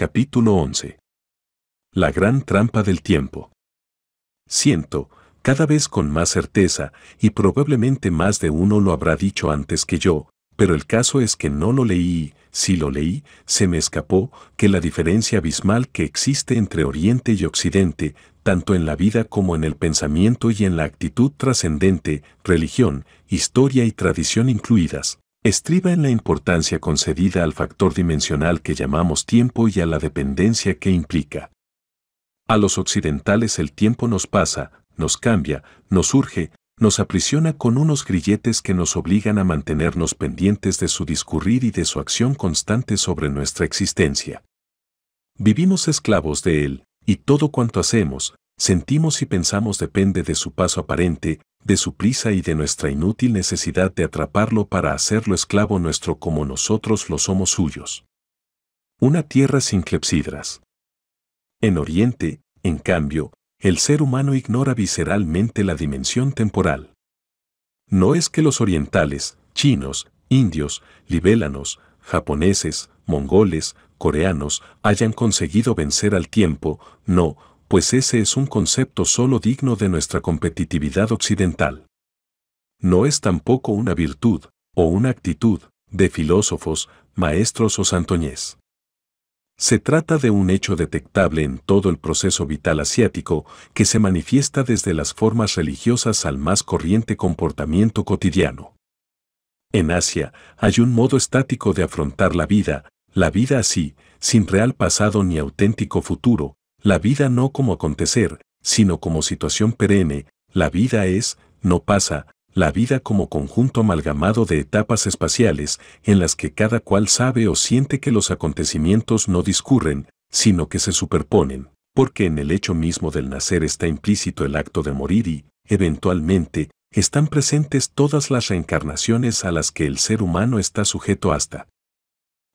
Capítulo 11. La gran trampa del tiempo. Siento, cada vez con más certeza, y probablemente más de uno lo habrá dicho antes que yo, pero el caso es que no lo leí, si lo leí, se me escapó, que la diferencia abismal que existe entre Oriente y Occidente, tanto en la vida como en el pensamiento y en la actitud trascendente, religión, historia y tradición incluidas, estriba en la importancia concedida al factor dimensional que llamamos tiempo y a la dependencia que implica. A los occidentales el tiempo nos pasa, nos cambia, nos urge, nos aprisiona con unos grilletes que nos obligan a mantenernos pendientes de su discurrir y de su acción constante sobre nuestra existencia. Vivimos esclavos de él, y todo cuanto hacemos, sentimos y pensamos depende de su paso aparente, de su prisa y de nuestra inútil necesidad de atraparlo para hacerlo esclavo nuestro como nosotros lo somos suyos. Una tierra sin clepsidras. En Oriente, en cambio, el ser humano ignora visceralmente la dimensión temporal. No es que los orientales, chinos, indios, libélanos, japoneses, mongoles, coreanos hayan conseguido vencer al tiempo, no, pues ese es un concepto solo digno de nuestra competitividad occidental. No es tampoco una virtud, o una actitud, de filósofos, maestros o santoñés. Se trata de un hecho detectable en todo el proceso vital asiático que se manifiesta desde las formas religiosas al más corriente comportamiento cotidiano. En Asia hay un modo estático de afrontar la vida, la vida así, sin real pasado ni auténtico futuro, la vida no como acontecer, sino como situación perenne, la vida es, no pasa, la vida como conjunto amalgamado de etapas espaciales en las que cada cual sabe o siente que los acontecimientos no discurren, sino que se superponen, porque en el hecho mismo del nacer está implícito el acto de morir y, eventualmente, están presentes todas las reencarnaciones a las que el ser humano está sujeto hasta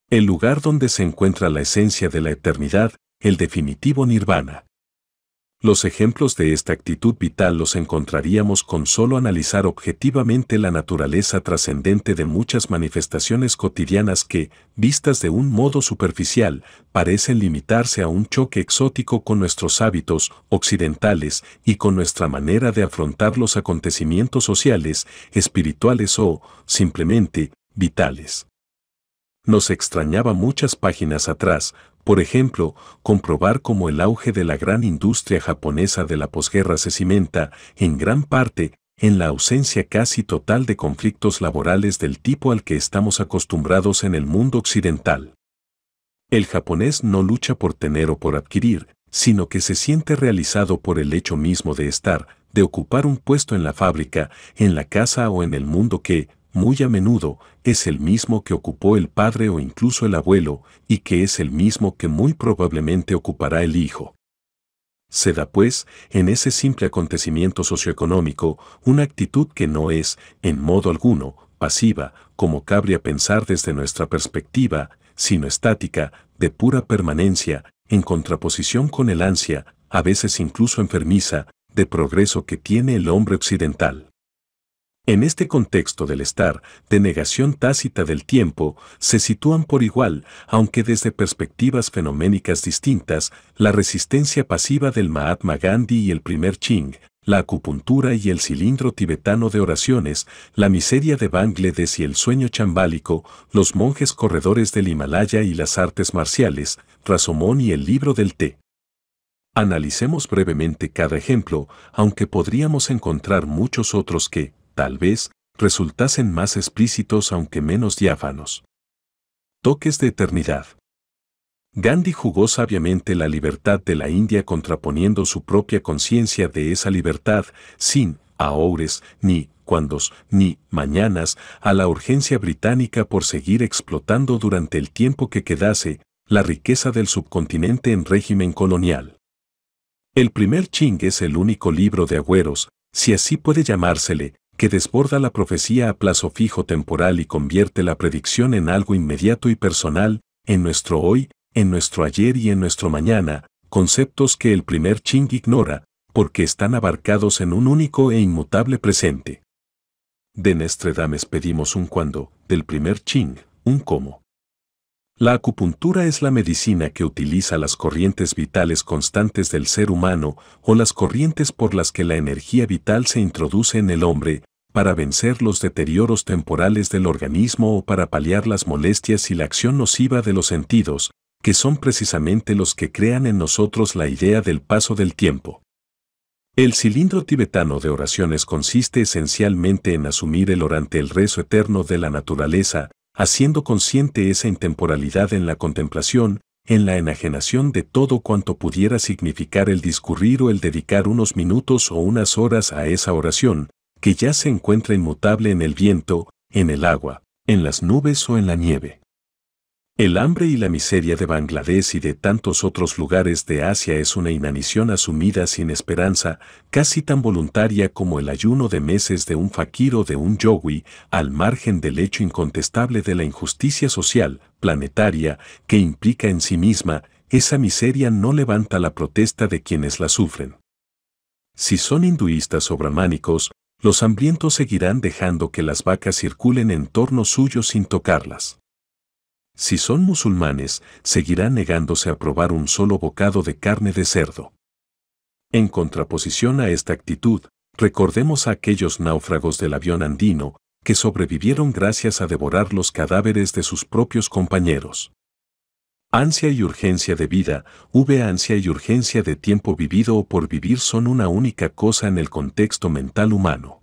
el lugar donde se encuentra la esencia de la eternidad, el definitivo nirvana. Los ejemplos de esta actitud vital los encontraríamos con solo analizar objetivamente la naturaleza trascendente de muchas manifestaciones cotidianas que, vistas de un modo superficial, parecen limitarse a un choque exótico con nuestros hábitos occidentales y con nuestra manera de afrontar los acontecimientos sociales, espirituales o, simplemente, vitales. Nos extrañaba muchas páginas atrás, por ejemplo, comprobar cómo el auge de la gran industria japonesa de la posguerra se cimenta, en gran parte, en la ausencia casi total de conflictos laborales del tipo al que estamos acostumbrados en el mundo occidental. El japonés no lucha por tener o por adquirir, sino que se siente realizado por el hecho mismo de estar, de ocupar un puesto en la fábrica, en la casa o en el mundo que, muy a menudo, es el mismo que ocupó el padre o incluso el abuelo, y que es el mismo que muy probablemente ocupará el hijo. Se da, pues, en ese simple acontecimiento socioeconómico, una actitud que no es, en modo alguno, pasiva, como cabría pensar desde nuestra perspectiva, sino estática, de pura permanencia, en contraposición con el ansia, a veces incluso enfermiza, de progreso que tiene el hombre occidental. En este contexto del estar, de negación tácita del tiempo, se sitúan por igual, aunque desde perspectivas fenoménicas distintas, la resistencia pasiva del Mahatma Gandhi y el primer Ching, la acupuntura y el cilindro tibetano de oraciones, la miseria de Bangladesh y el sueño chambálico, los monjes corredores del Himalaya y las artes marciales, Rasomón y el libro del té. Analicemos brevemente cada ejemplo, aunque podríamos encontrar muchos otros que, tal vez, resultasen más explícitos aunque menos diáfanos. Toques de eternidad. Gandhi jugó sabiamente la libertad de la India contraponiendo su propia conciencia de esa libertad, sin ahores, ni cuandos, ni mañanas, a la urgencia británica por seguir explotando durante el tiempo que quedase la riqueza del subcontinente en régimen colonial. El primer Ching es el único libro de agüeros, si así puede llamársele, que desborda la profecía a plazo fijo temporal y convierte la predicción en algo inmediato y personal, en nuestro hoy, en nuestro ayer y en nuestro mañana, conceptos que el primer Ching ignora, porque están abarcados en un único e inmutable presente. De Nestredames pedimos un cuándo, del primer Ching, un cómo. La acupuntura es la medicina que utiliza las corrientes vitales constantes del ser humano o las corrientes por las que la energía vital se introduce en el hombre para vencer los deterioros temporales del organismo o para paliar las molestias y la acción nociva de los sentidos, que son precisamente los que crean en nosotros la idea del paso del tiempo. El cilindro tibetano de oraciones consiste esencialmente en asumir el orante el rezo eterno de la naturaleza, haciendo consciente esa intemporalidad en la contemplación, en la enajenación de todo cuanto pudiera significar el discurrir o el dedicar unos minutos o unas horas a esa oración, que ya se encuentra inmutable en el viento, en el agua, en las nubes o en la nieve. El hambre y la miseria de Bangladesh y de tantos otros lugares de Asia es una inanición asumida sin esperanza, casi tan voluntaria como el ayuno de meses de un fakir o de un yogi, al margen del hecho incontestable de la injusticia social, planetaria, que implica en sí misma, esa miseria no levanta la protesta de quienes la sufren. Si son hinduistas o brahmánicos, los hambrientos seguirán dejando que las vacas circulen en torno suyo sin tocarlas. Si son musulmanes, seguirán negándose a probar un solo bocado de carne de cerdo. En contraposición a esta actitud, recordemos a aquellos náufragos del avión andino, que sobrevivieron gracias a devorar los cadáveres de sus propios compañeros. Ansia y urgencia de vida, V ansia y urgencia de tiempo vivido o por vivir son una única cosa en el contexto mental humano.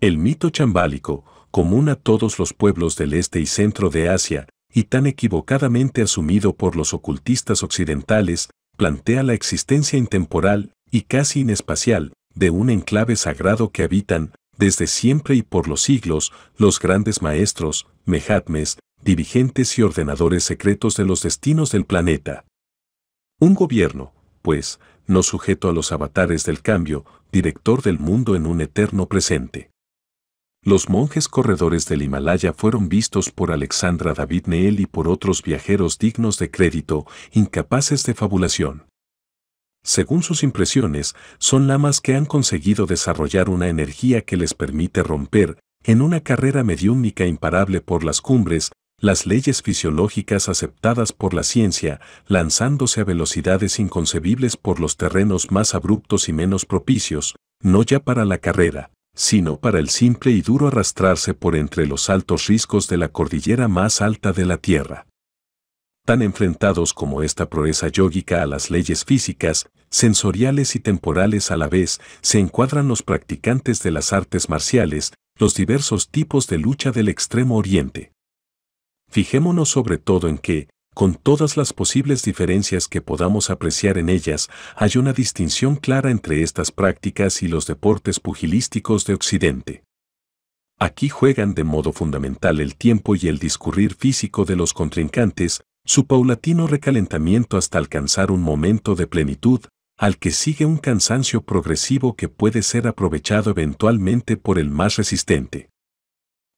El mito chambálico, común a todos los pueblos del este y centro de Asia, y tan equivocadamente asumido por los ocultistas occidentales, plantea la existencia intemporal y casi inespacial de un enclave sagrado que habitan, desde siempre y por los siglos, los grandes maestros, mejatmes, dirigentes y ordenadores secretos de los destinos del planeta. Un gobierno, pues, no sujeto a los avatares del cambio, director del mundo en un eterno presente. Los monjes corredores del Himalaya fueron vistos por Alexandra David Neel y por otros viajeros dignos de crédito, incapaces de fabulación. Según sus impresiones, son lamas que han conseguido desarrollar una energía que les permite romper, en una carrera mediúnica imparable por las cumbres, las leyes fisiológicas aceptadas por la ciencia, lanzándose a velocidades inconcebibles por los terrenos más abruptos y menos propicios, no ya para la carrera, sino para el simple y duro arrastrarse por entre los altos riscos de la cordillera más alta de la Tierra. Tan enfrentados como esta proeza yógica a las leyes físicas, sensoriales y temporales a la vez, se encuadran los practicantes de las artes marciales, los diversos tipos de lucha del Extremo Oriente. Fijémonos sobre todo en que, con todas las posibles diferencias que podamos apreciar en ellas, hay una distinción clara entre estas prácticas y los deportes pugilísticos de Occidente. Aquí juegan de modo fundamental el tiempo y el discurrir físico de los contrincantes, su paulatino recalentamiento hasta alcanzar un momento de plenitud, al que sigue un cansancio progresivo que puede ser aprovechado eventualmente por el más resistente.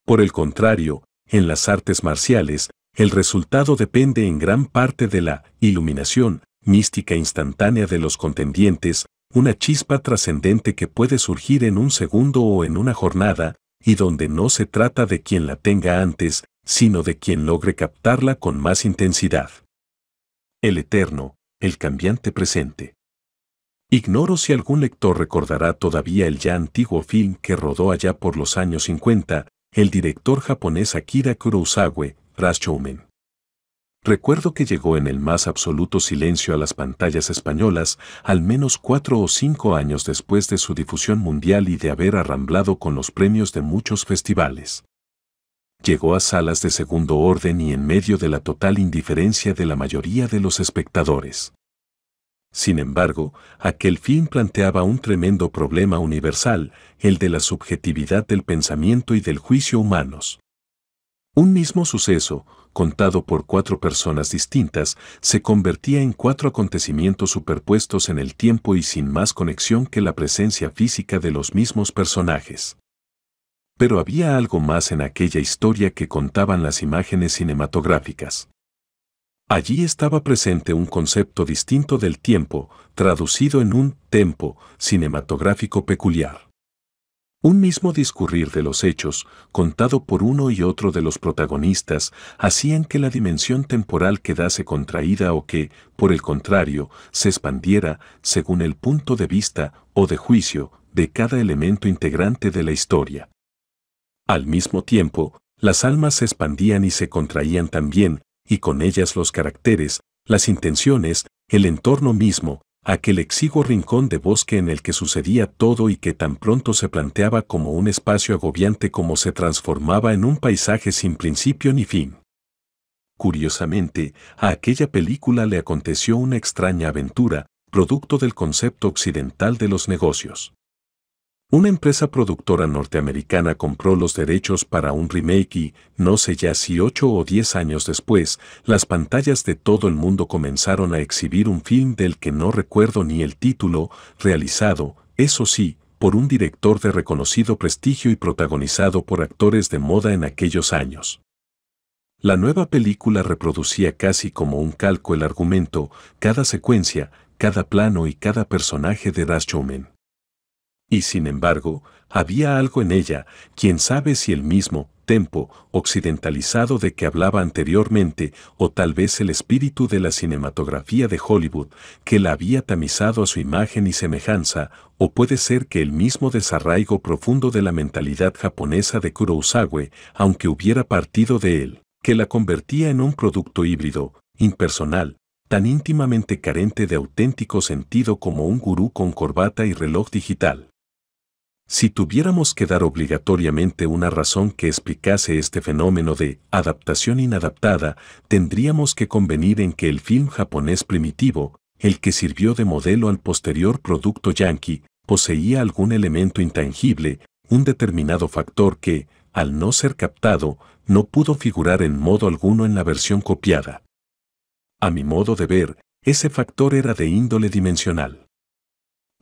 Por el contrario, en las artes marciales, el resultado depende en gran parte de la iluminación mística instantánea de los contendientes, una chispa trascendente que puede surgir en un segundo o en una jornada, y donde no se trata de quien la tenga antes, sino de quien logre captarla con más intensidad. El eterno, el cambiante presente. Ignoro si algún lector recordará todavía el ya antiguo film que rodó allá por los años 50, el director japonés Akira Kurosawa, Recuerdo que llegó en el más absoluto silencio a las pantallas españolas, al menos cuatro o cinco años después de su difusión mundial y de haber arramblado con los premios de muchos festivales. Llegó a salas de segundo orden y en medio de la total indiferencia de la mayoría de los espectadores. Sin embargo, aquel film planteaba un tremendo problema universal, el de la subjetividad del pensamiento y del juicio humanos. Un mismo suceso, contado por cuatro personas distintas, se convertía en cuatro acontecimientos superpuestos en el tiempo y sin más conexión que la presencia física de los mismos personajes. Pero había algo más en aquella historia que contaban las imágenes cinematográficas. Allí estaba presente un concepto distinto del tiempo, traducido en un tempo cinematográfico peculiar. Un mismo discurrir de los hechos, contado por uno y otro de los protagonistas, hacían que la dimensión temporal quedase contraída o que, por el contrario, se expandiera según el punto de vista o de juicio de cada elemento integrante de la historia. Al mismo tiempo, las almas se expandían y se contraían también, y con ellas los caracteres, las intenciones, el entorno mismo, aquel exiguo rincón de bosque en el que sucedía todo y que tan pronto se planteaba como un espacio agobiante como se transformaba en un paisaje sin principio ni fin. Curiosamente, a aquella película le aconteció una extraña aventura, producto del concepto occidental de los negocios. Una empresa productora norteamericana compró los derechos para un remake y, no sé ya si ocho o diez años después, las pantallas de todo el mundo comenzaron a exhibir un film del que no recuerdo ni el título, realizado, eso sí, por un director de reconocido prestigio y protagonizado por actores de moda en aquellos años. La nueva película reproducía casi como un calco el argumento, cada secuencia, cada plano y cada personaje de Das Showman. Y sin embargo, había algo en ella, quién sabe si el mismo tempo occidentalizado de que hablaba anteriormente, o tal vez el espíritu de la cinematografía de Hollywood, que la había tamizado a su imagen y semejanza, o puede ser que el mismo desarraigo profundo de la mentalidad japonesa de Kurosawa, aunque hubiera partido de él, que la convertía en un producto híbrido, impersonal, tan íntimamente carente de auténtico sentido como un gurú con corbata y reloj digital. Si tuviéramos que dar obligatoriamente una razón que explicase este fenómeno de adaptación inadaptada, tendríamos que convenir en que el film japonés primitivo, el que sirvió de modelo al posterior producto yankee, poseía algún elemento intangible, un determinado factor que, al no ser captado, no pudo figurar en modo alguno en la versión copiada. A mi modo de ver, ese factor era de índole dimensional.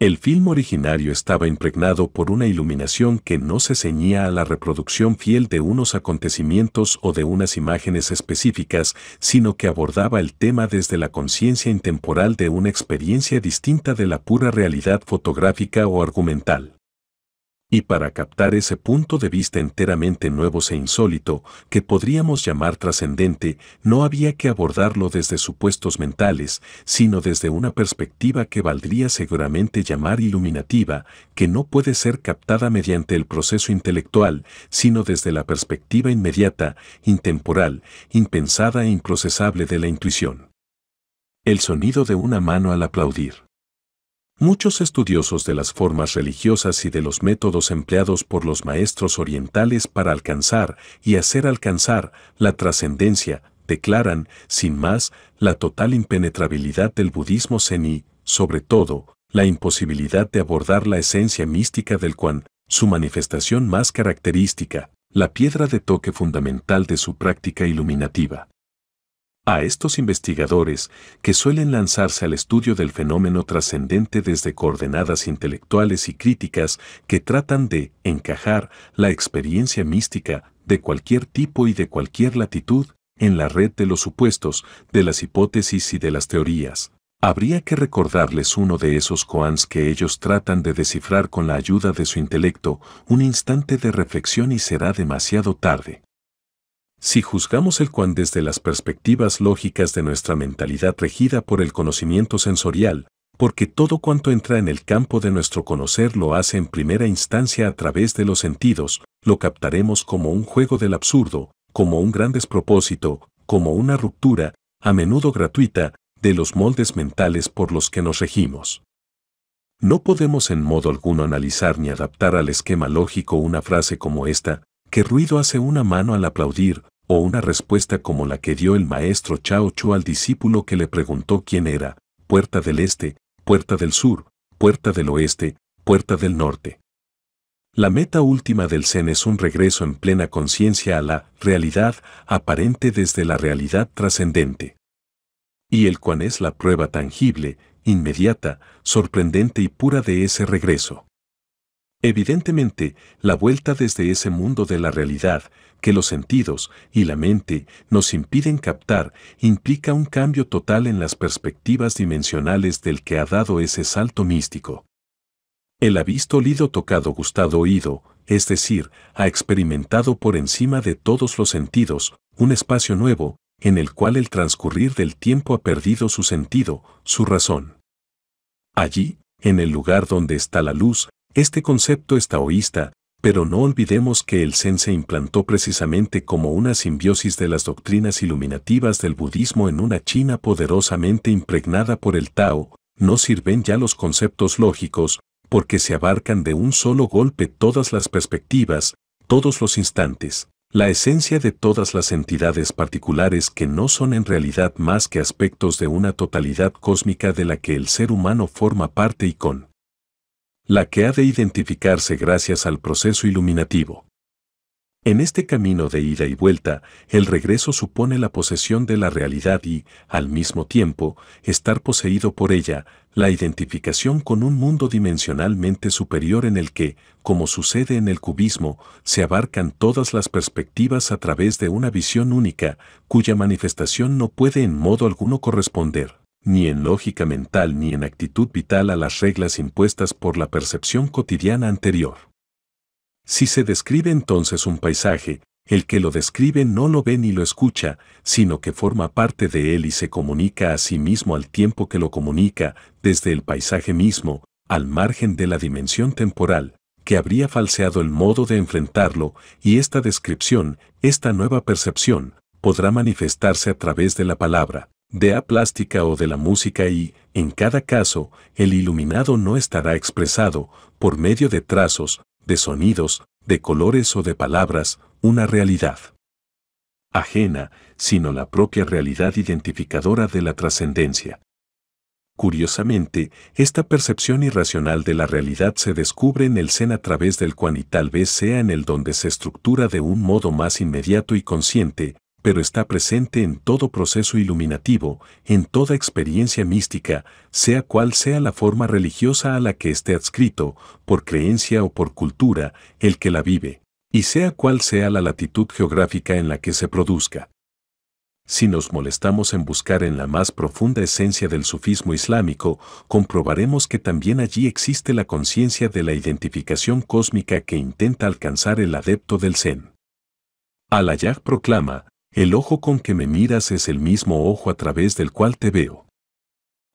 El film originario estaba impregnado por una iluminación que no se ceñía a la reproducción fiel de unos acontecimientos o de unas imágenes específicas, sino que abordaba el tema desde la conciencia intemporal de una experiencia distinta de la pura realidad fotográfica o argumental. Y para captar ese punto de vista enteramente nuevo e insólito, que podríamos llamar trascendente, no había que abordarlo desde supuestos mentales, sino desde una perspectiva que valdría seguramente llamar iluminativa, que no puede ser captada mediante el proceso intelectual, sino desde la perspectiva inmediata, intemporal, impensada e improcesable de la intuición. El sonido de una mano al aplaudir. Muchos estudiosos de las formas religiosas y de los métodos empleados por los maestros orientales para alcanzar y hacer alcanzar la trascendencia declaran, sin más, la total impenetrabilidad del budismo zen y, sobre todo, la imposibilidad de abordar la esencia mística del Quan, su manifestación más característica, la piedra de toque fundamental de su práctica iluminativa. A estos investigadores, que suelen lanzarse al estudio del fenómeno trascendente desde coordenadas intelectuales y críticas que tratan de encajar la experiencia mística de cualquier tipo y de cualquier latitud en la red de los supuestos, de las hipótesis y de las teorías. Habría que recordarles uno de esos koans que ellos tratan de descifrar con la ayuda de su intelecto, un instante de reflexión y será demasiado tarde. Si juzgamos el cuán desde las perspectivas lógicas de nuestra mentalidad regida por el conocimiento sensorial, porque todo cuanto entra en el campo de nuestro conocer lo hace en primera instancia a través de los sentidos, lo captaremos como un juego del absurdo, como un gran despropósito, como una ruptura, a menudo gratuita, de los moldes mentales por los que nos regimos. No podemos en modo alguno analizar ni adaptar al esquema lógico una frase como esta, ¿Qué ruido hace una mano al aplaudir, o una respuesta como la que dio el maestro Chao Chu al discípulo que le preguntó quién era, puerta del este, puerta del sur, puerta del oeste, puerta del norte. La meta última del Zen es un regreso en plena conciencia a la realidad aparente desde la realidad trascendente. Y el cuán es la prueba tangible, inmediata, sorprendente y pura de ese regreso. Evidentemente, la vuelta desde ese mundo de la realidad, que los sentidos y la mente nos impiden captar, implica un cambio total en las perspectivas dimensionales del que ha dado ese salto místico. Él ha visto, olido, tocado, gustado, oído, es decir, ha experimentado por encima de todos los sentidos, un espacio nuevo, en el cual el transcurrir del tiempo ha perdido su sentido, su razón. Allí, en el lugar donde está la luz, este concepto es taoísta, pero no olvidemos que el Zen se implantó precisamente como una simbiosis de las doctrinas iluminativas del budismo en una China poderosamente impregnada por el Tao, no sirven ya los conceptos lógicos, porque se abarcan de un solo golpe todas las perspectivas, todos los instantes, la esencia de todas las entidades particulares que no son en realidad más que aspectos de una totalidad cósmica de la que el ser humano forma parte y con la que ha de identificarse gracias al proceso iluminativo. En este camino de ida y vuelta, el regreso supone la posesión de la realidad y, al mismo tiempo, estar poseído por ella, la identificación con un mundo dimensionalmente superior en el que, como sucede en el cubismo, se abarcan todas las perspectivas a través de una visión única, cuya manifestación no puede en modo alguno corresponder, ni en lógica mental ni en actitud vital a las reglas impuestas por la percepción cotidiana anterior. Si se describe entonces un paisaje, el que lo describe no lo ve ni lo escucha, sino que forma parte de él y se comunica a sí mismo al tiempo que lo comunica, desde el paisaje mismo, al margen de la dimensión temporal, que habría falseado el modo de enfrentarlo, y esta descripción, esta nueva percepción, podrá manifestarse a través de la palabra, de la plástica o de la música y, en cada caso, el iluminado no estará expresado, por medio de trazos, de sonidos, de colores o de palabras, una realidad ajena, sino la propia realidad identificadora de la trascendencia. Curiosamente, esta percepción irracional de la realidad se descubre en el Zen a través del cual y tal vez sea en el donde se estructura de un modo más inmediato y consciente, pero está presente en todo proceso iluminativo, en toda experiencia mística, sea cual sea la forma religiosa a la que esté adscrito, por creencia o por cultura, el que la vive, y sea cual sea la latitud geográfica en la que se produzca. Si nos molestamos en buscar en la más profunda esencia del sufismo islámico, comprobaremos que también allí existe la conciencia de la identificación cósmica que intenta alcanzar el adepto del Zen. Al-Ayah proclama, el ojo con que me miras es el mismo ojo a través del cual te veo.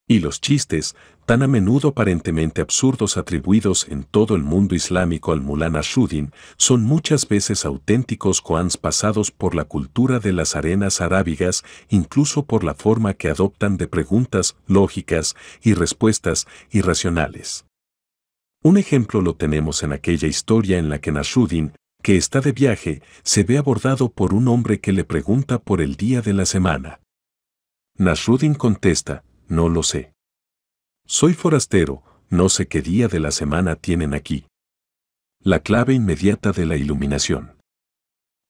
Y los chistes, tan a menudo aparentemente absurdos atribuidos en todo el mundo islámico al Mulán Ashudin, son muchas veces auténticos koans pasados por la cultura de las arenas arábigas, incluso por la forma que adoptan de preguntas lógicas y respuestas irracionales. Un ejemplo lo tenemos en aquella historia en la que Nasruddin, que está de viaje, se ve abordado por un hombre que le pregunta por el día de la semana. Nasruddin contesta, no lo sé. Soy forastero, no sé qué día de la semana tienen aquí. La clave inmediata de la iluminación.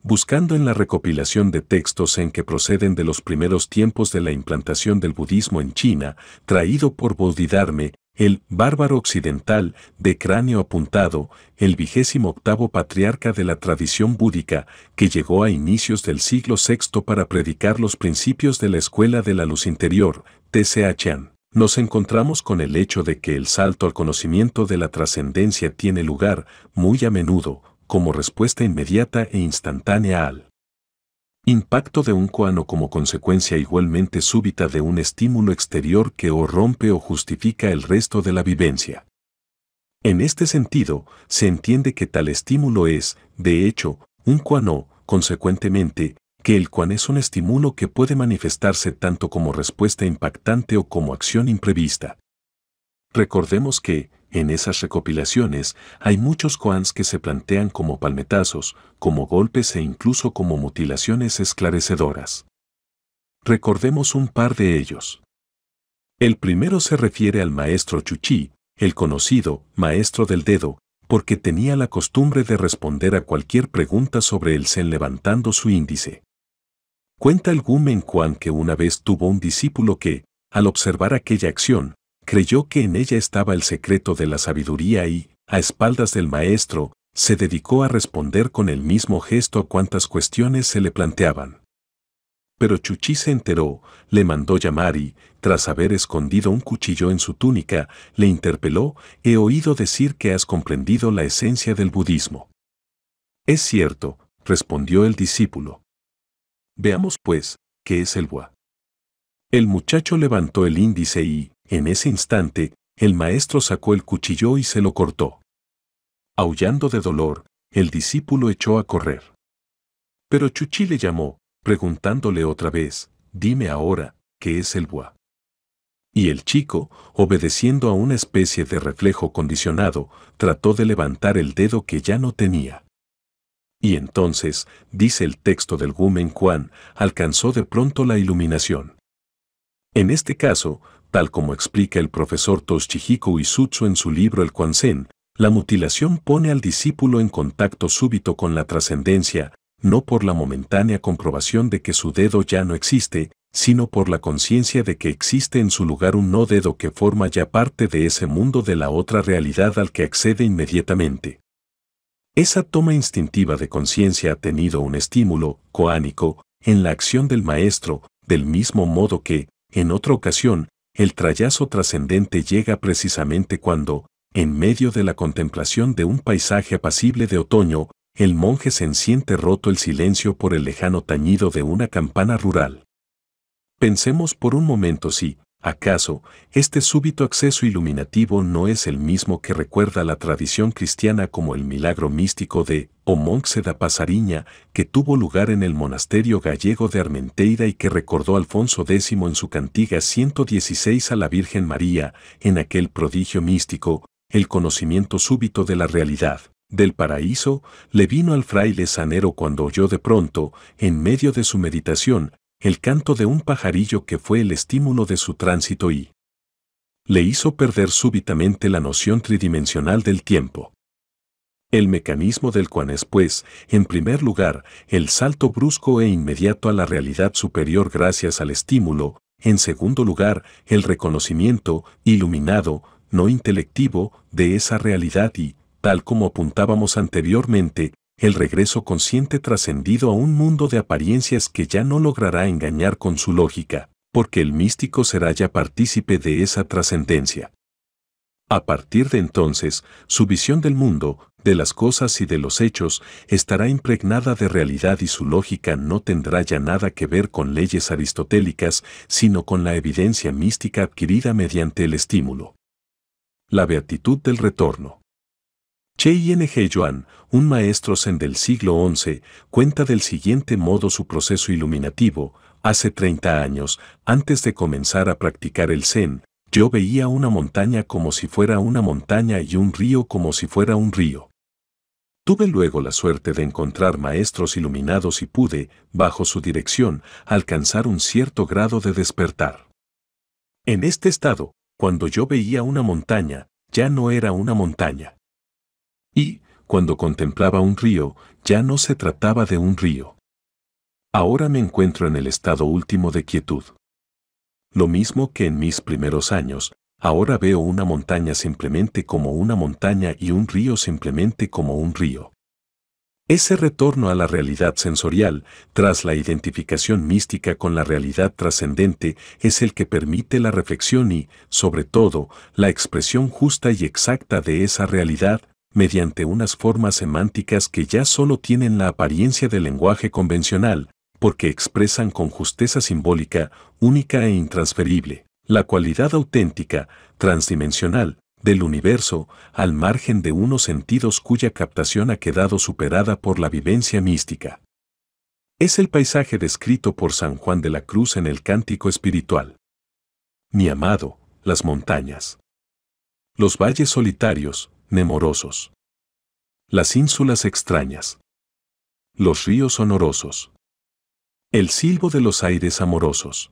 Buscando en la recopilación de textos en que proceden de los primeros tiempos de la implantación del budismo en China, traído por Bodhidharma, el bárbaro occidental, de cráneo apuntado, el vigésimo octavo patriarca de la tradición búdica, que llegó a inicios del siglo VI para predicar los principios de la Escuela de la Luz Interior, T.C.A. Chan. Nos encontramos con el hecho de que el salto al conocimiento de la trascendencia tiene lugar, muy a menudo, como respuesta inmediata e instantánea al Impacto de un coano como consecuencia igualmente súbita de un estímulo exterior que o rompe o justifica el resto de la vivencia. En este sentido, se entiende que tal estímulo es, de hecho, un cuano, consecuentemente, que el cuan es un estímulo que puede manifestarse tanto como respuesta impactante o como acción imprevista. Recordemos que, en esas recopilaciones, hay muchos koans que se plantean como palmetazos, como golpes e incluso como mutilaciones esclarecedoras. Recordemos un par de ellos. El primero se refiere al maestro Chuchi, el conocido maestro del dedo, porque tenía la costumbre de responder a cualquier pregunta sobre el Zen levantando su índice. Cuenta el Gumen Kuan que una vez tuvo un discípulo que, al observar aquella acción, creyó que en ella estaba el secreto de la sabiduría y, a espaldas del maestro, se dedicó a responder con el mismo gesto a cuantas cuestiones se le planteaban. Pero Chuchi se enteró, le mandó llamar y, tras haber escondido un cuchillo en su túnica, le interpeló, he oído decir que has comprendido la esencia del budismo. Es cierto, respondió el discípulo. Veamos pues, ¿qué es el Bua? El muchacho levantó el índice y, en ese instante, el maestro sacó el cuchillo y se lo cortó. Aullando de dolor, el discípulo echó a correr. Pero Chuchi le llamó, preguntándole otra vez, dime ahora, ¿qué es el Bua? Y el chico, obedeciendo a una especie de reflejo condicionado, trató de levantar el dedo que ya no tenía. Y entonces, dice el texto del Gumen Quan, alcanzó de pronto la iluminación. En este caso, tal como explica el profesor Toshihiko Isutsu en su libro El Kwansen, la mutilación pone al discípulo en contacto súbito con la trascendencia, no por la momentánea comprobación de que su dedo ya no existe, sino por la conciencia de que existe en su lugar un no dedo que forma ya parte de ese mundo de la otra realidad al que accede inmediatamente. Esa toma instintiva de conciencia ha tenido un estímulo, coánico, en la acción del maestro, del mismo modo que, en otra ocasión, el trayazo trascendente llega precisamente cuando, en medio de la contemplación de un paisaje apacible de otoño, el monje se siente roto el silencio por el lejano tañido de una campana rural. Pensemos por un momento si, acaso, este súbito acceso iluminativo no es el mismo que recuerda la tradición cristiana como el milagro místico de O Monxe da Pasariña que tuvo lugar en el monasterio gallego de Armenteira y que recordó Alfonso X en su cantiga 116 a la Virgen María, en aquel prodigio místico, el conocimiento súbito de la realidad del paraíso, le vino al fraile sanero cuando oyó de pronto, en medio de su meditación, el canto de un pajarillo que fue el estímulo de su tránsito y le hizo perder súbitamente la noción tridimensional del tiempo. El mecanismo del cual es, pues, en primer lugar, el salto brusco e inmediato a la realidad superior gracias al estímulo, en segundo lugar, el reconocimiento, iluminado, no intelectivo, de esa realidad y, tal como apuntábamos anteriormente, el regreso consciente trascendido a un mundo de apariencias que ya no logrará engañar con su lógica, porque el místico será ya partícipe de esa trascendencia. A partir de entonces, su visión del mundo, de las cosas y de los hechos, estará impregnada de realidad y su lógica no tendrá ya nada que ver con leyes aristotélicas, sino con la evidencia mística adquirida mediante el estímulo. La beatitud del retorno. Che Yuan, un maestro zen del siglo XI, cuenta del siguiente modo su proceso iluminativo. Hace 30 años, antes de comenzar a practicar el zen, yo veía una montaña como si fuera una montaña y un río como si fuera un río. Tuve luego la suerte de encontrar maestros iluminados y pude, bajo su dirección, alcanzar un cierto grado de despertar. En este estado, cuando yo veía una montaña, ya no era una montaña. Y, cuando contemplaba un río, ya no se trataba de un río. Ahora me encuentro en el estado último de quietud. Lo mismo que en mis primeros años, ahora veo una montaña simplemente como una montaña y un río simplemente como un río. Ese retorno a la realidad sensorial, tras la identificación mística con la realidad trascendente, es el que permite la reflexión y, sobre todo, la expresión justa y exacta de esa realidad, mediante unas formas semánticas que ya solo tienen la apariencia del lenguaje convencional, porque expresan con justeza simbólica, única e intransferible, la cualidad auténtica, transdimensional, del universo, al margen de unos sentidos cuya captación ha quedado superada por la vivencia mística. Es el paisaje descrito por San Juan de la Cruz en el Cántico Espiritual. Mi amado, las montañas. Los valles solitarios, nemorosos. Las ínsulas extrañas. Los ríos sonorosos. El silbo de los aires amorosos.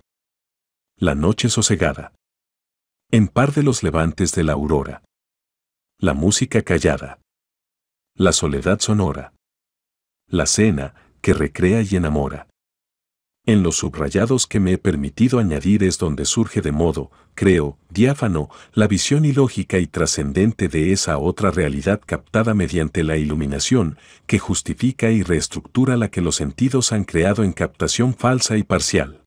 La noche sosegada. En par de los levantes de la aurora. La música callada. La soledad sonora. La cena que recrea y enamora. En los subrayados que me he permitido añadir es donde surge de modo, creo, diáfano, la visión ilógica y trascendente de esa otra realidad captada mediante la iluminación, que justifica y reestructura la que los sentidos han creado en captación falsa y parcial.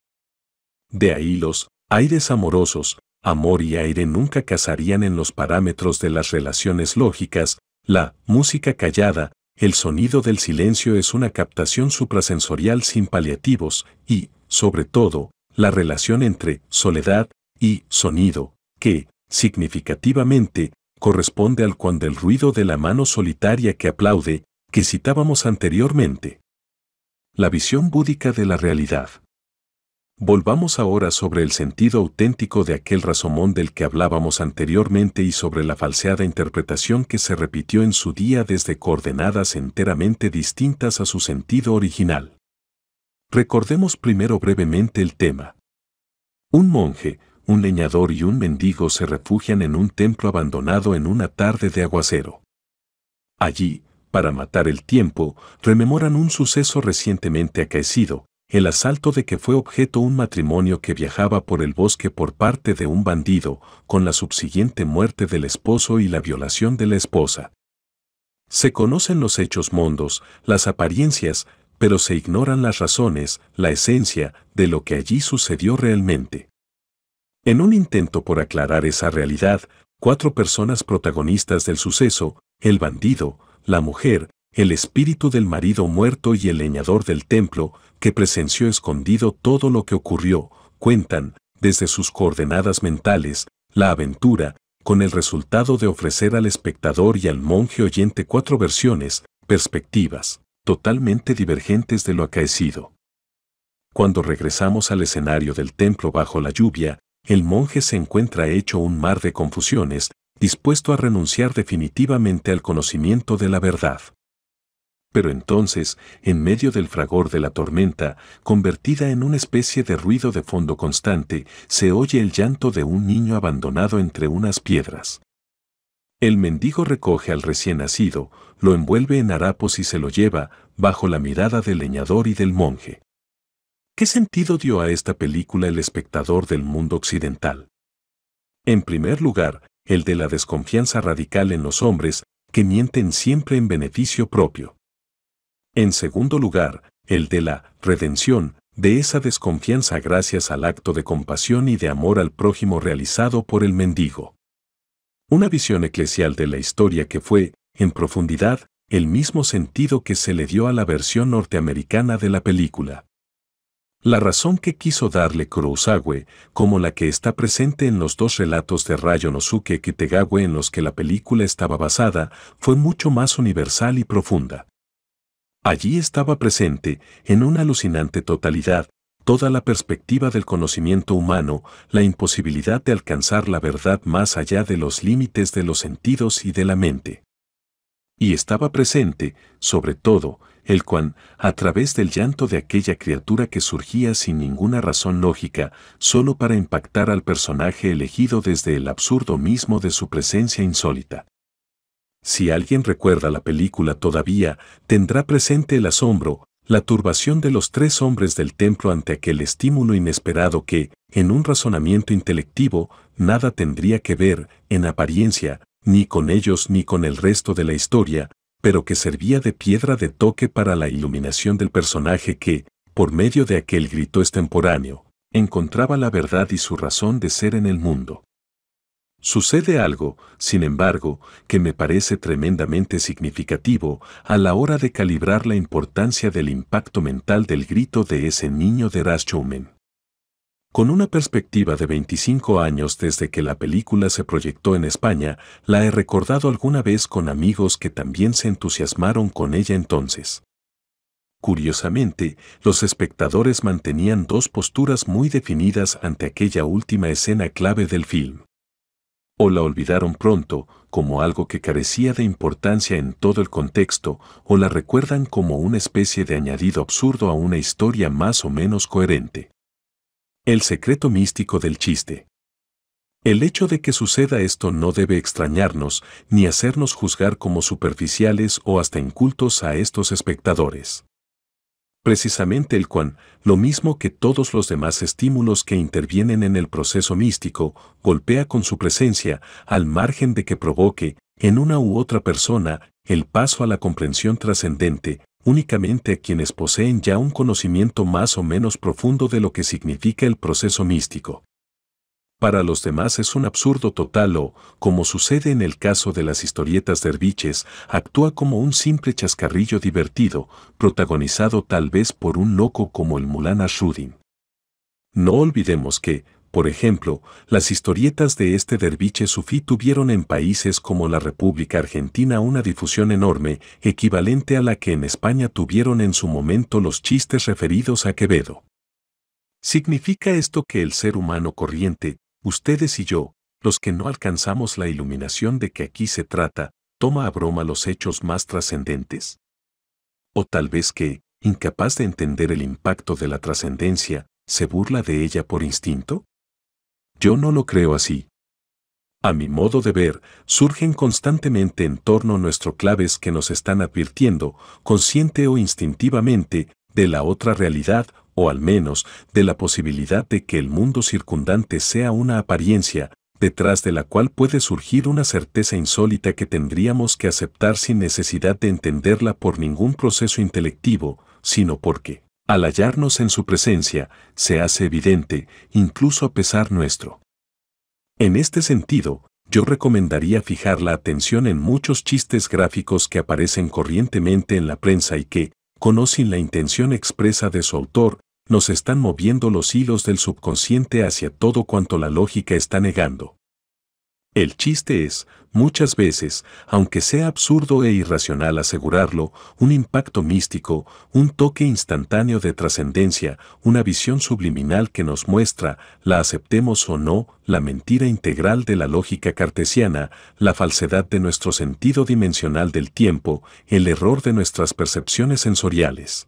De ahí los Aires amorosos, amor y aire nunca casarían en los parámetros de las relaciones lógicas, la música callada, el sonido del silencio es una captación suprasensorial sin paliativos y, sobre todo, la relación entre soledad y sonido, que, significativamente, corresponde al cuando el ruido de la mano solitaria que aplaude, que citábamos anteriormente. La visión búdica de la realidad. Volvamos ahora sobre el sentido auténtico de aquel razomón del que hablábamos anteriormente y sobre la falseada interpretación que se repitió en su día desde coordenadas enteramente distintas a su sentido original. Recordemos primero brevemente el tema. Un monje, un leñador y un mendigo se refugian en un templo abandonado en una tarde de aguacero. Allí, para matar el tiempo, rememoran un suceso recientemente acaecido, el asalto de que fue objeto un matrimonio que viajaba por el bosque por parte de un bandido, con la subsiguiente muerte del esposo y la violación de la esposa. Se conocen los hechos mondos, las apariencias, pero se ignoran las razones, la esencia, de lo que allí sucedió realmente. En un intento por aclarar esa realidad, cuatro personas protagonistas del suceso, el bandido, la mujer, el espíritu del marido muerto y el leñador del templo, que presenció escondido todo lo que ocurrió, cuentan, desde sus coordenadas mentales, la aventura, con el resultado de ofrecer al espectador y al monje oyente cuatro versiones, perspectivas, totalmente divergentes de lo acaecido. Cuando regresamos al escenario del templo bajo la lluvia, el monje se encuentra hecho un mar de confusiones, dispuesto a renunciar definitivamente al conocimiento de la verdad. Pero entonces, en medio del fragor de la tormenta, convertida en una especie de ruido de fondo constante, se oye el llanto de un niño abandonado entre unas piedras. El mendigo recoge al recién nacido, lo envuelve en harapos y se lo lleva, bajo la mirada del leñador y del monje. ¿Qué sentido dio a esta película el espectador del mundo occidental? En primer lugar, el de la desconfianza radical en los hombres, que mienten siempre en beneficio propio. En segundo lugar, el de la redención de esa desconfianza gracias al acto de compasión y de amor al prójimo realizado por el mendigo. Una visión eclesial de la historia que fue, en profundidad, el mismo sentido que se le dio a la versión norteamericana de la película. La razón que quiso darle Kurosawa, como la que está presente en los dos relatos de Rayo Nosuke Kitegawa en los que la película estaba basada, fue mucho más universal y profunda. Allí estaba presente, en una alucinante totalidad, toda la perspectiva del conocimiento humano, la imposibilidad de alcanzar la verdad más allá de los límites de los sentidos y de la mente. Y estaba presente, sobre todo, el cual, a través del llanto de aquella criatura que surgía sin ninguna razón lógica, solo para impactar al personaje elegido desde el absurdo mismo de su presencia insólita. Si alguien recuerda la película todavía, tendrá presente el asombro, la turbación de los tres hombres del templo ante aquel estímulo inesperado que, en un razonamiento intelectivo, nada tendría que ver, en apariencia, ni con ellos ni con el resto de la historia, pero que servía de piedra de toque para la iluminación del personaje que, por medio de aquel grito extemporáneo, encontraba la verdad y su razón de ser en el mundo. Sucede algo, sin embargo, que me parece tremendamente significativo a la hora de calibrar la importancia del impacto mental del grito de ese niño de Raschoumen. Con una perspectiva de 25 años desde que la película se proyectó en España, la he recordado alguna vez con amigos que también se entusiasmaron con ella entonces. Curiosamente, los espectadores mantenían dos posturas muy definidas ante aquella última escena clave del film o la olvidaron pronto como algo que carecía de importancia en todo el contexto, o la recuerdan como una especie de añadido absurdo a una historia más o menos coherente. El secreto místico del chiste. El hecho de que suceda esto no debe extrañarnos ni hacernos juzgar como superficiales o hasta incultos a estos espectadores precisamente el cuan, lo mismo que todos los demás estímulos que intervienen en el proceso místico, golpea con su presencia, al margen de que provoque, en una u otra persona, el paso a la comprensión trascendente, únicamente a quienes poseen ya un conocimiento más o menos profundo de lo que significa el proceso místico. Para los demás es un absurdo total o, como sucede en el caso de las historietas derviches, actúa como un simple chascarrillo divertido, protagonizado tal vez por un loco como el Mulana Shudin. No olvidemos que, por ejemplo, las historietas de este derviche sufí tuvieron en países como la República Argentina una difusión enorme, equivalente a la que en España tuvieron en su momento los chistes referidos a Quevedo. ¿Significa esto que el ser humano corriente, ustedes y yo, los que no alcanzamos la iluminación de que aquí se trata, toma a broma los hechos más trascendentes? O tal vez que, incapaz de entender el impacto de la trascendencia, se burla de ella por instinto? Yo no lo creo así. A mi modo de ver, surgen constantemente en torno a nuestro claves que nos están advirtiendo, consciente o instintivamente, de la otra realidad o al menos de la posibilidad de que el mundo circundante sea una apariencia, detrás de la cual puede surgir una certeza insólita que tendríamos que aceptar sin necesidad de entenderla por ningún proceso intelectivo, sino porque, al hallarnos en su presencia, se hace evidente, incluso a pesar nuestro. En este sentido, yo recomendaría fijar la atención en muchos chistes gráficos que aparecen corrientemente en la prensa y que, conocen la intención expresa de su autor, nos están moviendo los hilos del subconsciente hacia todo cuanto la lógica está negando. El chiste es, muchas veces, aunque sea absurdo e irracional asegurarlo, un impacto místico, un toque instantáneo de trascendencia, una visión subliminal que nos muestra, la aceptemos o no, la mentira integral de la lógica cartesiana, la falsedad de nuestro sentido dimensional del tiempo, el error de nuestras percepciones sensoriales.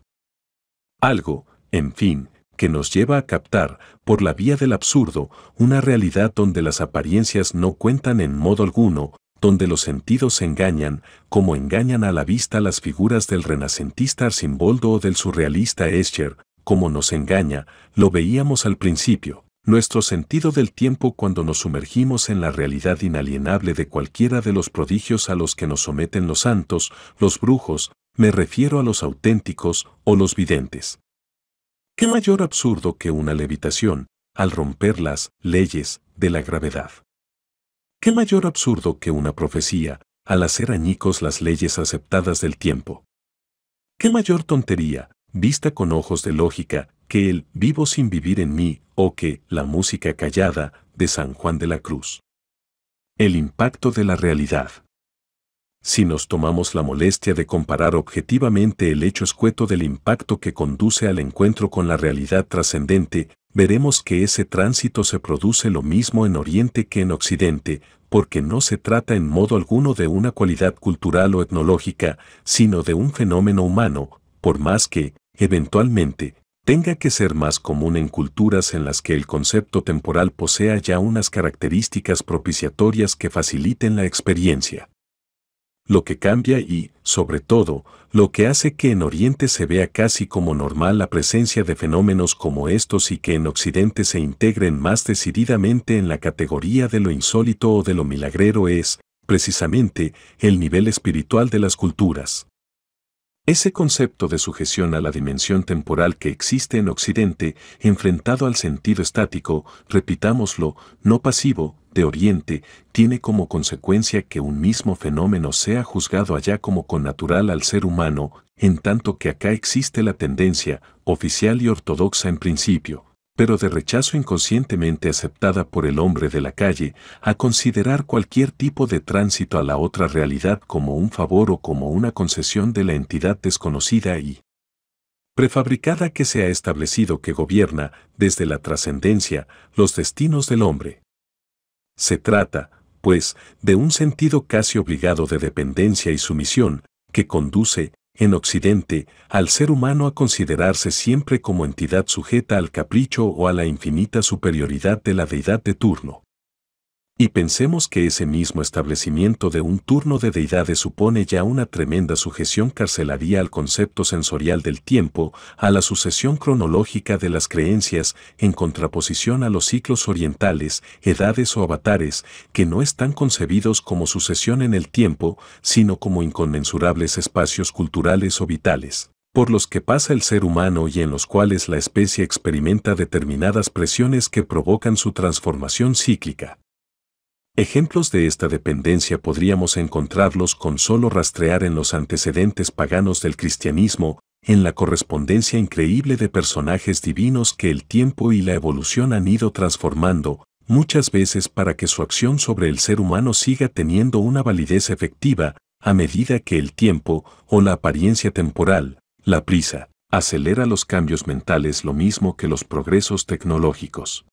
Algo, en fin, que nos lleva a captar, por la vía del absurdo, una realidad donde las apariencias no cuentan en modo alguno, donde los sentidos engañan, como engañan a la vista las figuras del renacentista Arcimboldo o del surrealista Escher, como nos engaña, lo veíamos al principio, nuestro sentido del tiempo cuando nos sumergimos en la realidad inalienable de cualquiera de los prodigios a los que nos someten los santos, los brujos, me refiero a los auténticos o los videntes. ¿Qué mayor absurdo que una levitación al romper las leyes de la gravedad? ¿Qué mayor absurdo que una profecía al hacer añicos las leyes aceptadas del tiempo? ¿Qué mayor tontería, vista con ojos de lógica, que el vivo sin vivir en mí o que la música callada de San Juan de la Cruz? El impacto de la realidad. Si nos tomamos la molestia de comparar objetivamente el hecho escueto del impacto que conduce al encuentro con la realidad trascendente, veremos que ese tránsito se produce lo mismo en Oriente que en Occidente, porque no se trata en modo alguno de una cualidad cultural o etnológica, sino de un fenómeno humano, por más que, eventualmente, tenga que ser más común en culturas en las que el concepto temporal posea ya unas características propiciatorias que faciliten la experiencia lo que cambia y, sobre todo, lo que hace que en Oriente se vea casi como normal la presencia de fenómenos como estos y que en Occidente se integren más decididamente en la categoría de lo insólito o de lo milagrero es, precisamente, el nivel espiritual de las culturas. Ese concepto de sujeción a la dimensión temporal que existe en Occidente, enfrentado al sentido estático, repitámoslo, no pasivo, de Oriente, tiene como consecuencia que un mismo fenómeno sea juzgado allá como connatural al ser humano, en tanto que acá existe la tendencia, oficial y ortodoxa en principio, pero de rechazo inconscientemente aceptada por el hombre de la calle, a considerar cualquier tipo de tránsito a la otra realidad como un favor o como una concesión de la entidad desconocida y prefabricada que se ha establecido que gobierna, desde la trascendencia, los destinos del hombre. Se trata, pues, de un sentido casi obligado de dependencia y sumisión, que conduce, en Occidente, al ser humano a considerarse siempre como entidad sujeta al capricho o a la infinita superioridad de la deidad de turno. Y pensemos que ese mismo establecimiento de un turno de deidades supone ya una tremenda sujeción carcelaria al concepto sensorial del tiempo, a la sucesión cronológica de las creencias, en contraposición a los ciclos orientales, edades o avatares, que no están concebidos como sucesión en el tiempo, sino como inconmensurables espacios culturales o vitales. por los que pasa el ser humano y en los cuales la especie experimenta determinadas presiones que provocan su transformación cíclica. Ejemplos de esta dependencia podríamos encontrarlos con solo rastrear en los antecedentes paganos del cristianismo, en la correspondencia increíble de personajes divinos que el tiempo y la evolución han ido transformando, muchas veces para que su acción sobre el ser humano siga teniendo una validez efectiva, a medida que el tiempo, o la apariencia temporal, la prisa, acelera los cambios mentales lo mismo que los progresos tecnológicos.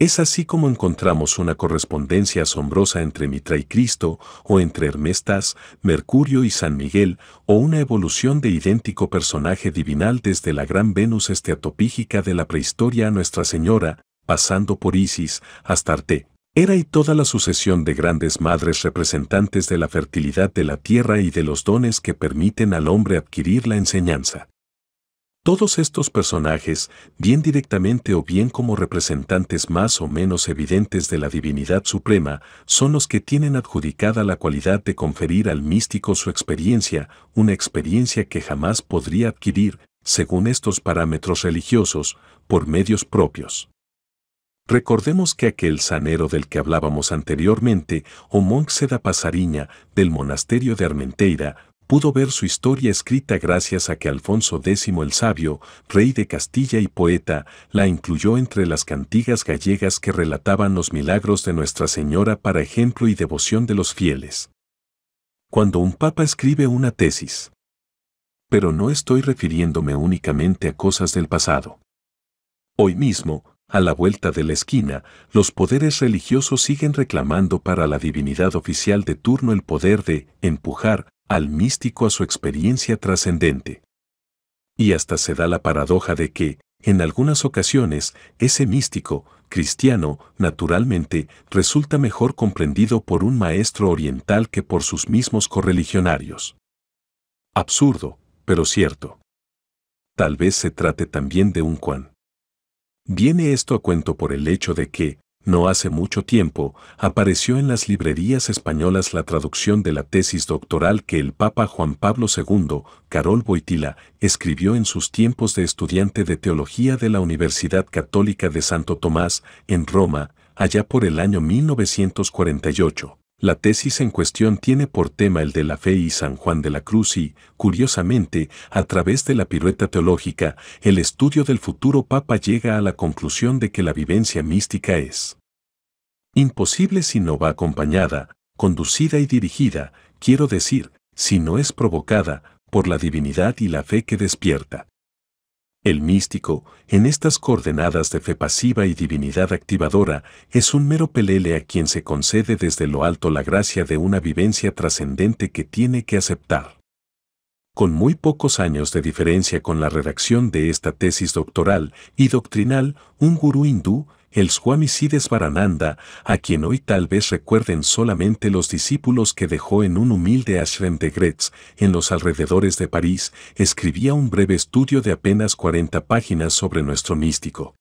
Es así como encontramos una correspondencia asombrosa entre Mitra y Cristo, o entre Hermestas, Mercurio y San Miguel, o una evolución de idéntico personaje divinal desde la gran Venus esteatopígica de la prehistoria a Nuestra Señora, pasando por Isis, Astarte, era y toda la sucesión de grandes madres representantes de la fertilidad de la tierra y de los dones que permiten al hombre adquirir la enseñanza. Todos estos personajes, bien directamente o bien como representantes más o menos evidentes de la divinidad suprema, son los que tienen adjudicada la cualidad de conferir al místico su experiencia, una experiencia que jamás podría adquirir, según estos parámetros religiosos, por medios propios. Recordemos que aquel sanero del que hablábamos anteriormente, o Monxeda Pasariña, del monasterio de Armenteira, pudo ver su historia escrita gracias a que Alfonso X el Sabio, rey de Castilla y poeta, la incluyó entre las cantigas gallegas que relataban los milagros de Nuestra Señora para ejemplo y devoción de los fieles. Cuando un papa escribe una tesis. Pero no estoy refiriéndome únicamente a cosas del pasado. Hoy mismo, a la vuelta de la esquina, los poderes religiosos siguen reclamando para la divinidad oficial de turno el poder de empujar al místico a su experiencia trascendente. Y hasta se da la paradoja de que, en algunas ocasiones, ese místico, cristiano, naturalmente, resulta mejor comprendido por un maestro oriental que por sus mismos correligionarios. Absurdo, pero cierto. Tal vez se trate también de un Juan. Viene esto a cuento por el hecho de que, no hace mucho tiempo, apareció en las librerías españolas la traducción de la tesis doctoral que el Papa Juan Pablo II, Carol Boitila, escribió en sus tiempos de estudiante de teología de la Universidad Católica de Santo Tomás, en Roma, allá por el año 1948. La tesis en cuestión tiene por tema el de la fe y San Juan de la Cruz y, curiosamente, a través de la pirueta teológica, el estudio del futuro Papa llega a la conclusión de que la vivencia mística es imposible si no va acompañada, conducida y dirigida, quiero decir, si no es provocada, por la divinidad y la fe que despierta. El místico, en estas coordenadas de fe pasiva y divinidad activadora, es un mero pelele a quien se concede desde lo alto la gracia de una vivencia trascendente que tiene que aceptar. Con muy pocos años de diferencia con la redacción de esta tesis doctoral y doctrinal, un gurú hindú, el Swami Varananda, a quien hoy tal vez recuerden solamente los discípulos que dejó en un humilde ashram de Gretz, en los alrededores de París, escribía un breve estudio de apenas 40 páginas sobre nuestro místico.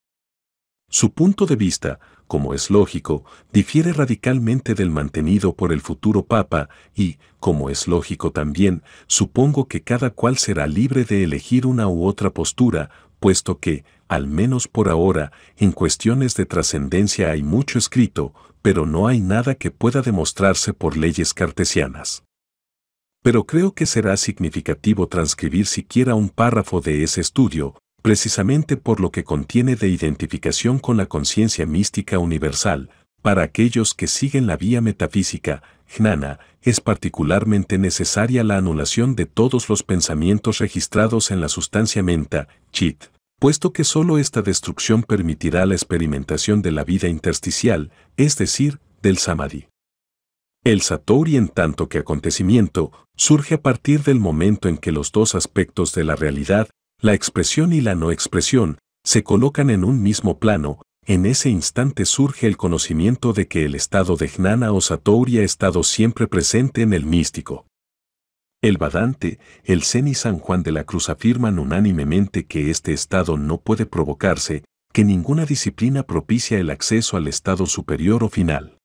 Su punto de vista, como es lógico, difiere radicalmente del mantenido por el futuro Papa y, como es lógico también, supongo que cada cual será libre de elegir una u otra postura, puesto que, al menos por ahora, en cuestiones de trascendencia hay mucho escrito, pero no hay nada que pueda demostrarse por leyes cartesianas. Pero creo que será significativo transcribir siquiera un párrafo de ese estudio, precisamente por lo que contiene de identificación con la conciencia mística universal, para aquellos que siguen la vía metafísica, jnana, es particularmente necesaria la anulación de todos los pensamientos registrados en la sustancia menta, chit, puesto que sólo esta destrucción permitirá la experimentación de la vida intersticial, es decir, del samadhi. El satori en tanto que acontecimiento surge a partir del momento en que los dos aspectos de la realidad, la expresión y la no expresión, se colocan en un mismo plano, en ese instante surge el conocimiento de que el estado de jnana o satori ha estado siempre presente en el místico. El Badante, el Zen y San Juan de la Cruz afirman unánimemente que este estado no puede provocarse, que ninguna disciplina propicia el acceso al estado superior o final.